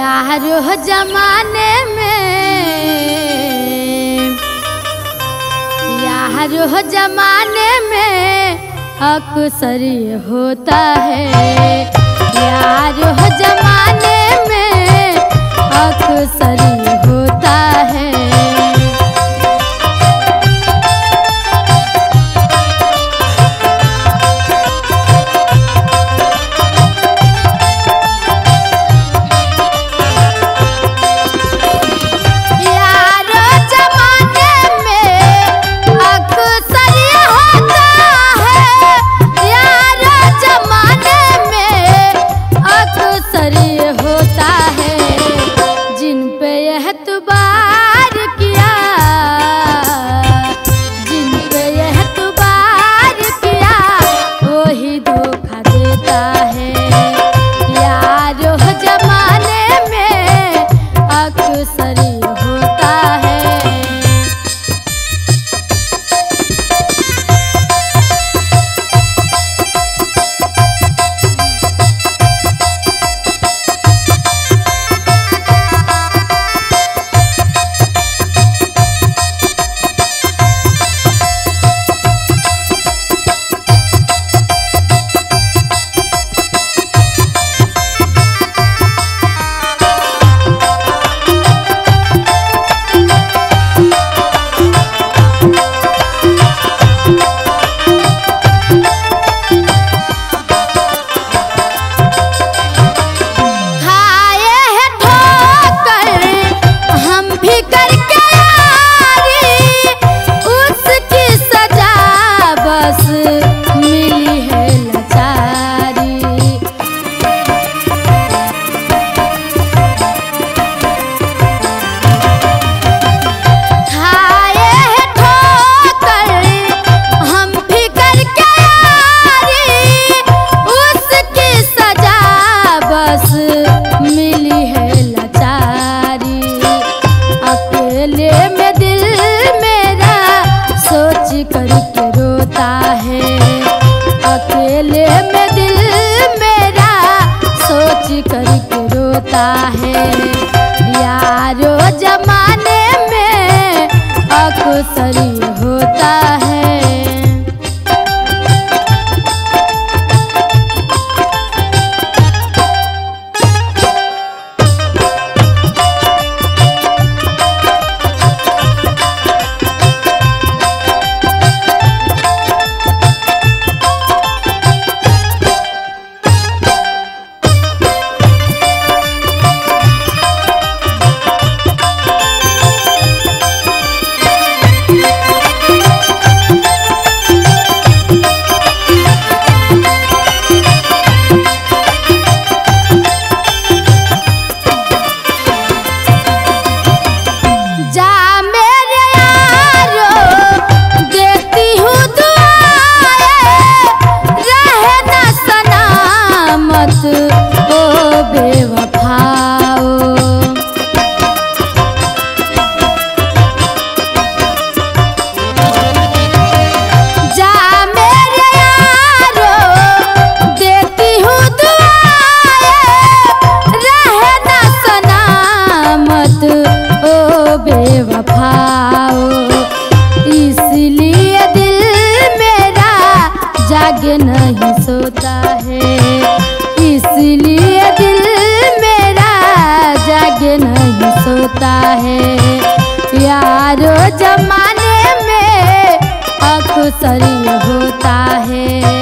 यार जमाने में यार जमाने में अक्सर होता है। यार जमाने में अक्सर होता है। you आगे नहीं सोता है। इसलिए दिल मेरा जागे नहीं सोता है। यारो जमाने में अक्सर होता है।